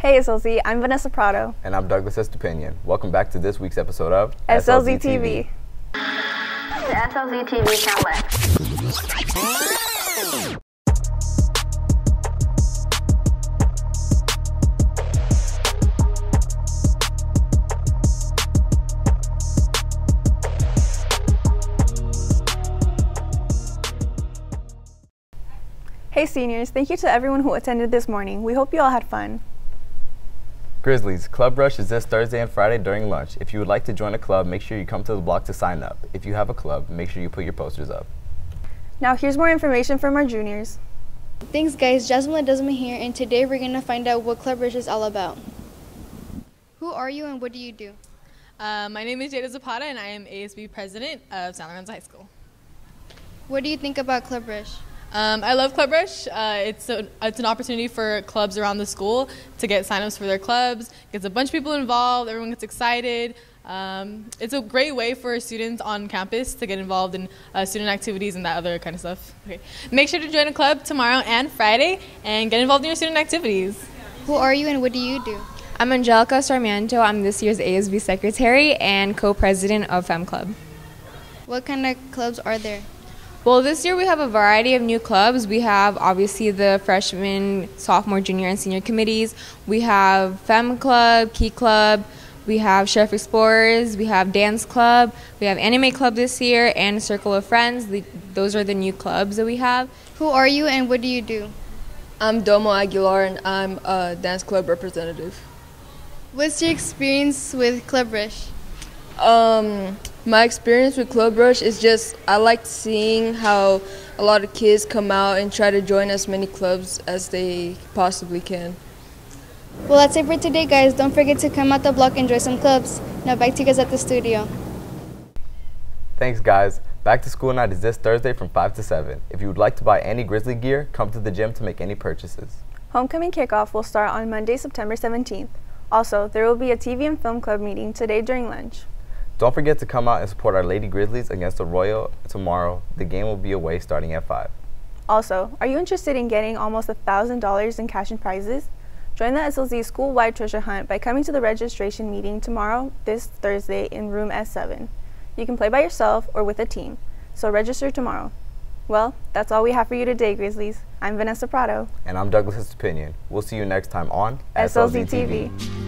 Hey SLZ, I'm Vanessa Prado. And I'm Douglas Estupinian. Welcome back to this week's episode of SLZ, TV. The SLZ TV Network. Hey seniors, thank you to everyone who attended this morning. We hope you all had fun. Grizzlies, Club Rush is this Thursday and Friday during lunch. If you would like to join a club, make sure you come to the block to sign up. If you have a club, make sure you put your posters up. Now here's more information from our juniors. Thanks guys, Jasmine Ledesma here and today we're going to find out what Club Rush is all about. Who are you and what do you do? Uh, my name is Jada Zapata and I am ASB president of San Lorenzo High School. What do you think about Club Rush? Um, I love Club Rush. Uh, it's, a, it's an opportunity for clubs around the school to get signups for their clubs. Gets a bunch of people involved. Everyone gets excited. Um, it's a great way for students on campus to get involved in uh, student activities and that other kind of stuff. Okay. Make sure to join a club tomorrow and Friday and get involved in your student activities. Who are you and what do you do? I'm Angelica Sarmiento. I'm this year's ASB secretary and co-president of Fem Club. What kind of clubs are there? Well, this year we have a variety of new clubs. We have obviously the freshman, sophomore, junior, and senior committees. We have Fem Club, Key Club. We have Sheriff Explorers. We have Dance Club. We have Anime Club this year and Circle of Friends. those are the new clubs that we have. Who are you and what do you do? I'm Domo Aguilar and I'm a dance club representative. What's your experience with Club Rush? Um, my experience with Club Rush is just I like seeing how a lot of kids come out and try to join as many clubs as they possibly can. Well, that's it for today, guys. Don't forget to come out the block and join some clubs. Now back to you guys at the studio. Thanks, guys. Back to school night is this Thursday from 5 to 7. If you would like to buy any Grizzly gear, come to the gym to make any purchases. Homecoming kickoff will start on Monday, September 17th. Also, there will be a TV and film club meeting today during lunch. Don't forget to come out and support our Lady Grizzlies against the Royal tomorrow. The game will be away starting at 5. Also, are you interested in getting almost $1,000 in cash and prizes? Join the SLZ school-wide treasure hunt by coming to the registration meeting tomorrow, this Thursday, in room S7. You can play by yourself or with a team, so register tomorrow. Well, that's all we have for you today, Grizzlies. I'm Vanessa Prado. And I'm Douglas Estupinian. We'll see you next time on SLZ, SLZ TV. TV.